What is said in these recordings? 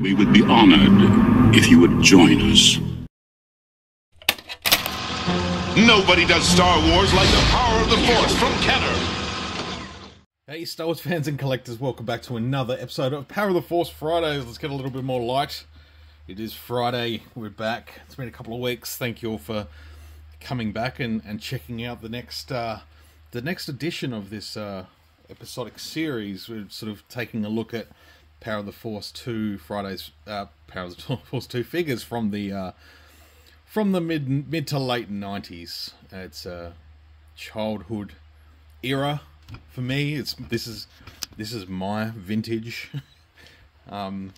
We would be honored if you would join us. Nobody does Star Wars like the power of the Force from Kenner. Hey, Star Wars fans and collectors, welcome back to another episode of Power of the Force Fridays. Let's get a little bit more light. It is Friday, we're back. It's been a couple of weeks. Thank you all for coming back and, and checking out the next uh, the next edition of this uh, episodic series. We're sort of taking a look at Power of the Force 2 Fridays, uh, Power of the Force 2 figures from the uh, from the mid mid to late 90s. It's a childhood era for me. It's this is this is my vintage. um,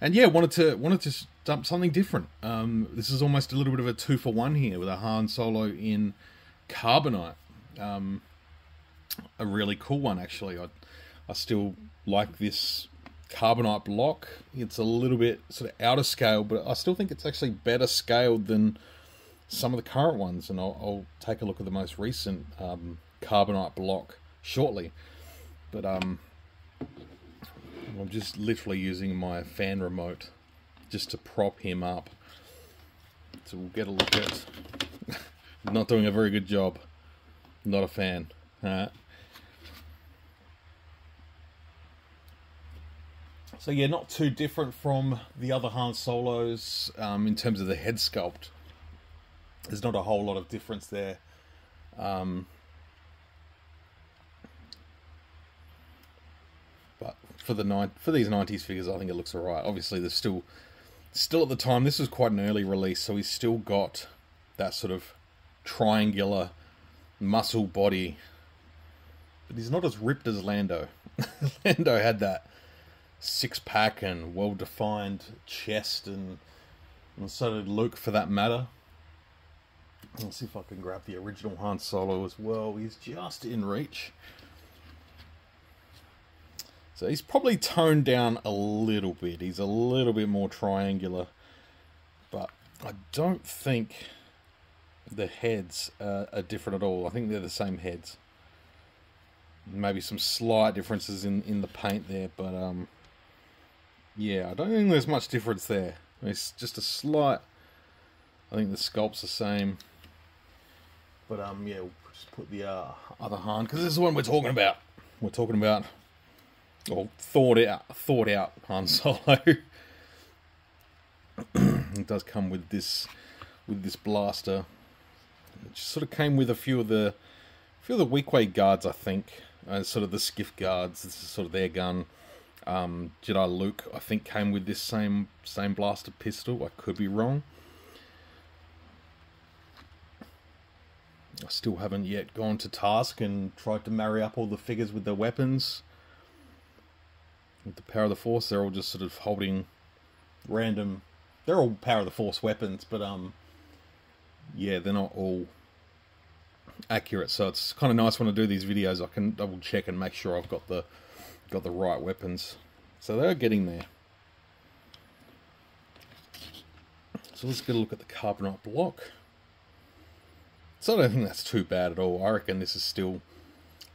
and yeah, wanted to wanted to dump something different. Um, this is almost a little bit of a two for one here with a Han Solo in carbonite. Um, a really cool one actually. I I still like this carbonite block. It's a little bit sort of out of scale, but I still think it's actually better scaled than some of the current ones. And I'll, I'll take a look at the most recent um, carbonite block shortly. But um, I'm just literally using my fan remote just to prop him up. So we'll get a look at. Not doing a very good job. Not a fan. Uh, so yeah, not too different from the other Han Solos um, in terms of the head sculpt. There's not a whole lot of difference there. Um, but for the for these 90s figures, I think it looks alright. Obviously, there's still still at the time this was quite an early release, so he's still got that sort of triangular muscle body. But he's not as ripped as Lando. Lando had that six pack and well defined chest and and so did Luke for that matter. Let's see if I can grab the original Han Solo as well. He's just in reach. So he's probably toned down a little bit. He's a little bit more triangular. But I don't think the heads are different at all. I think they're the same heads. Maybe some slight differences in, in the paint there, but um, yeah, I don't think there's much difference there. It's just a slight. I think the sculpt's the same. But um, yeah, we'll just put the uh, other hand, because this is the one we're talking about. We're talking about or thought out, thought out Han Solo. it does come with this, with this blaster. It just sort of came with a few of the, a few of the Weequay guards, I think. Uh, sort of the skiff guards. This is sort of their gun. Um, Jedi Luke, I think, came with this same same blaster pistol. I could be wrong. I still haven't yet gone to task and tried to marry up all the figures with their weapons. With the power of the force, they're all just sort of holding random. They're all power of the force weapons, but um, yeah, they're not all accurate. So it's kind of nice when I do these videos. I can double check and make sure I've got the got the right weapons. So they're getting there. So let's get a look at the carbonite block. So I don't think that's too bad at all. I reckon this is still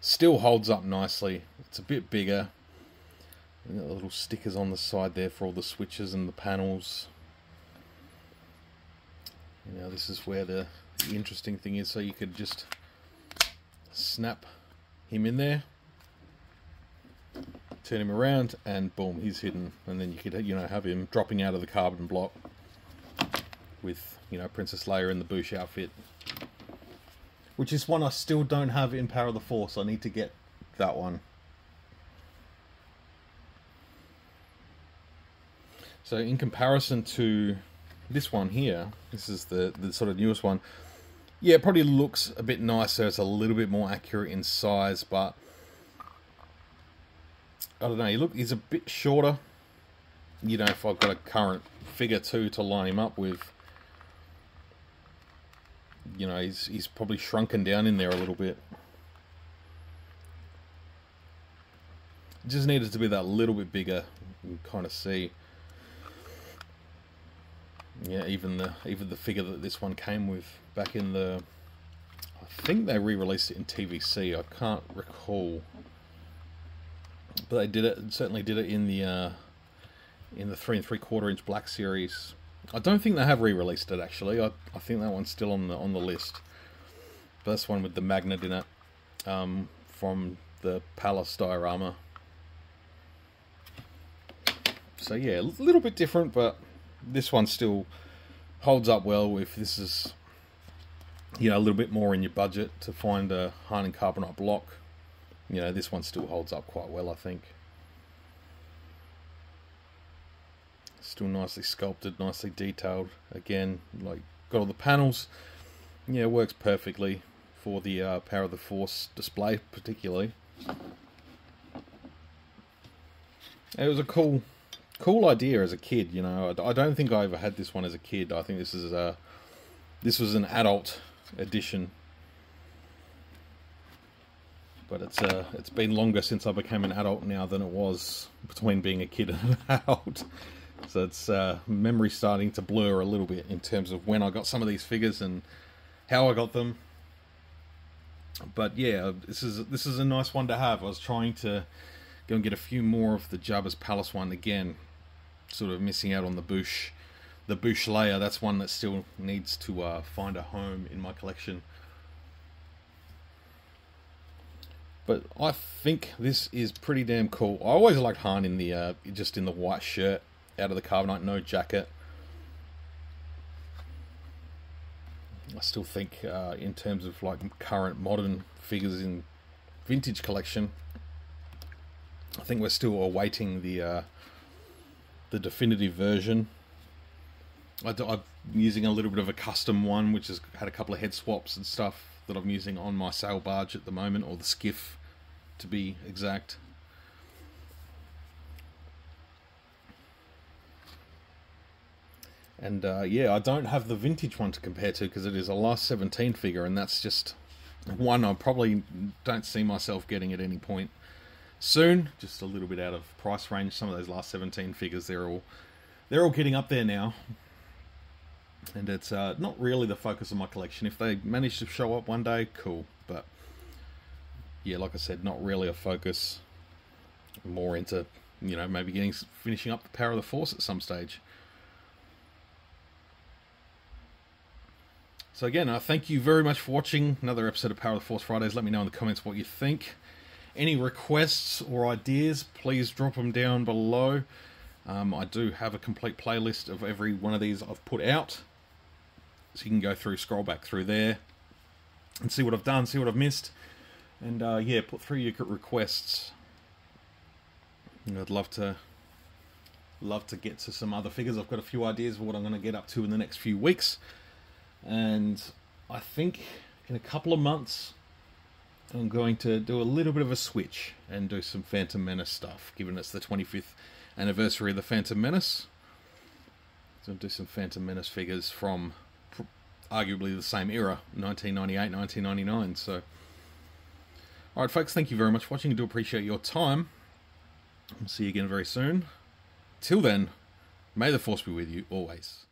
still holds up nicely. It's a bit bigger. And got little stickers on the side there for all the switches and the panels. You now this is where the, the interesting thing is. So you could just snap him in there, turn him around, and boom, he's hidden. And then you could you know have him dropping out of the carbon block with you know Princess Leia in the Boushh outfit which is one I still don't have in Power of the Force. I need to get that one. So in comparison to this one here, this is the, the sort of newest one, yeah, it probably looks a bit nicer. It's a little bit more accurate in size, but I don't know. You look, he's a bit shorter. You know, if I've got a current figure too to line him up with, you know, he's he's probably shrunken down in there a little bit. Just needed to be that little bit bigger. You can kind of see. Yeah, even the even the figure that this one came with back in the. I think they re-released it in TVC. I can't recall, but they did it. Certainly did it in the uh, in the three and three quarter inch black series. I don't think they have re-released it actually. I, I think that one's still on the on the list. But that's one with the magnet in it um, from the Palace diorama. So yeah, a little bit different, but this one still holds up well. If this is you know a little bit more in your budget to find a and Carbonite block, you know this one still holds up quite well, I think. Still nicely sculpted, nicely detailed. Again, like got all the panels. Yeah, works perfectly for the uh, Power of the Force display, particularly. It was a cool, cool idea as a kid. You know, I, don't think I ever had this one as a kid. I think this is a, this was an adult edition. But it's uh, it's been longer since I became an adult now than it was between being a kid and an adult. So it's uh, memory starting to blur a little bit in terms of when I got some of these figures and how I got them. But yeah, this is this is a nice one to have. I was trying to go and get a few more of the Jabba's Palace one again. Sort of missing out on the Boushh, the Boushh Leia. That's one that still needs to uh, find a home in my collection. But I think this is pretty damn cool. I always liked Han in the uh, just in the white shirt out of the carbonite, no jacket. I still think, uh, in terms of like current modern figures in vintage collection, I think we're still awaiting the uh, the definitive version. I am using a little bit of a custom one, which has had a couple of head swaps and stuff that I'm using on my sail barge at the moment, or the skiff, to be exact. And uh, yeah, I don't have the vintage one to compare to because it is a last 17 figure, and that's just one I probably don't see myself getting at any point soon. Just a little bit out of price range. Some of those last 17 figures, they're all they're all getting up there now, and it's uh, not really the focus of my collection. If they manage to show up one day, cool. But yeah, like I said, not really a focus. More into you know maybe getting finishing up the Power of the Force at some stage. So again, uh, thank you very much for watching another episode of Power of the Force Fridays. Let me know in the comments what you think. Any requests or ideas, please drop them down below. Um, I do have a complete playlist of every one of these I've put out. So you can go through, scroll back through there, and see what I've done, see what I've missed. And uh, yeah, put through your requests. I'd love to love to get to some other figures. I've got a few ideas of what I'm going to get up to in the next few weeks and I think in a couple of months I'm going to do a little bit of a switch and do some Phantom Menace stuff, given it's the 25th anniversary of the Phantom Menace. So I'll do some Phantom Menace figures from arguably the same era, 1998, 1999. So, alright, folks, thank you very much for watching. I do appreciate your time. I'll see you again very soon. Till then, may the Force be with you always.